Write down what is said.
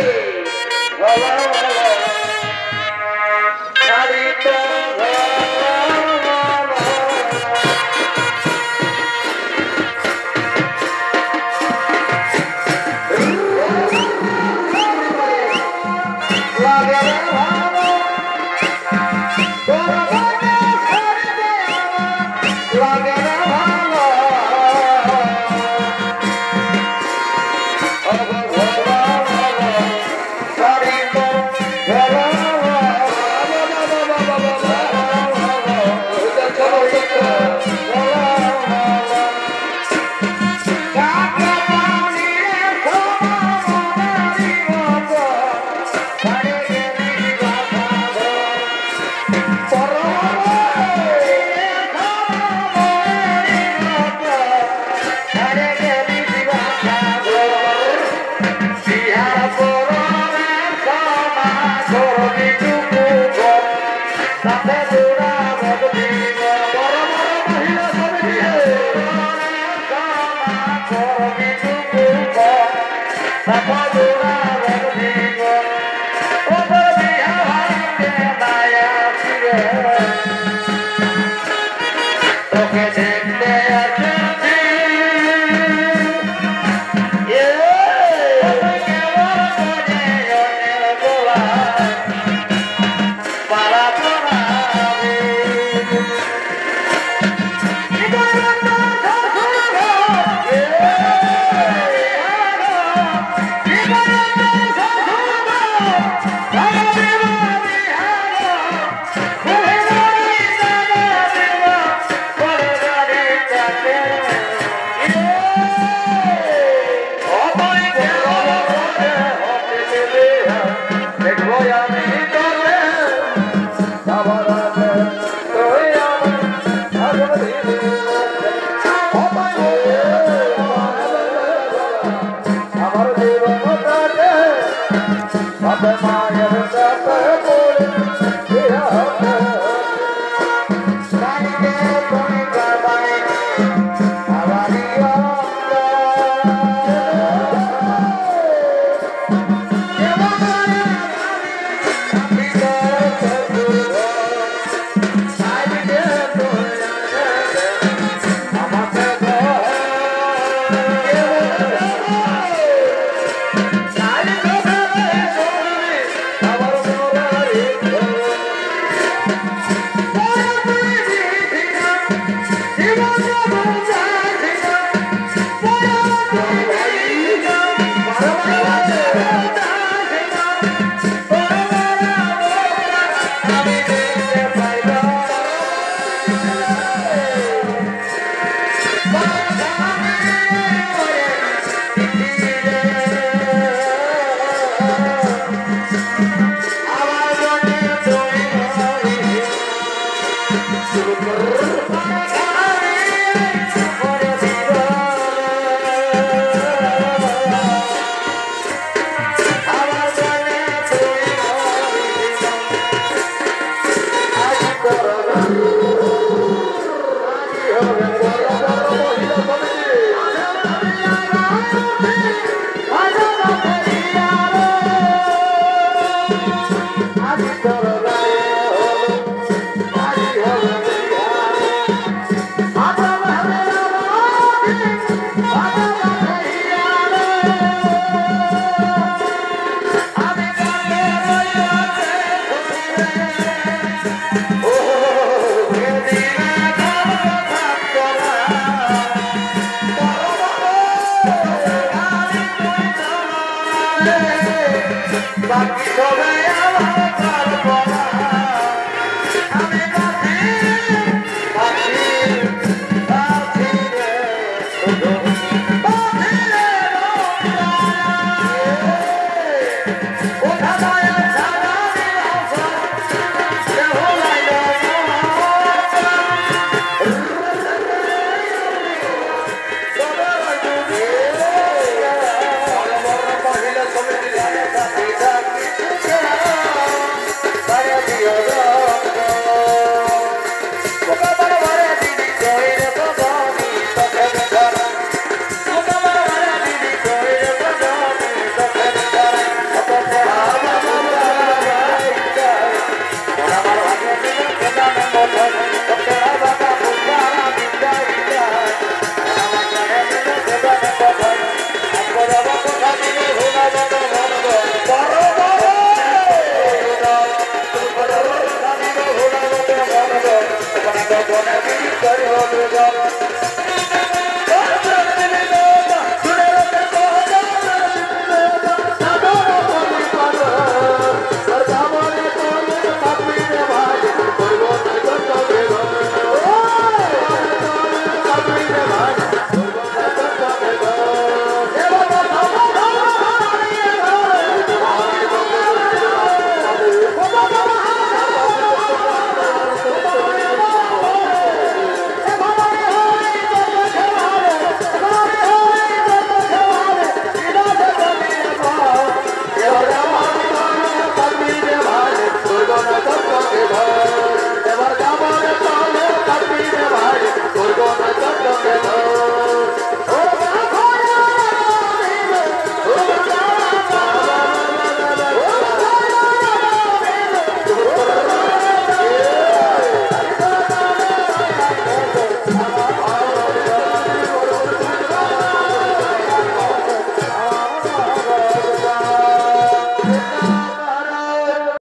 Hey! Hello? Okay, Oh, বাকি সবাই আমার